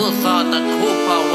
you thought that out.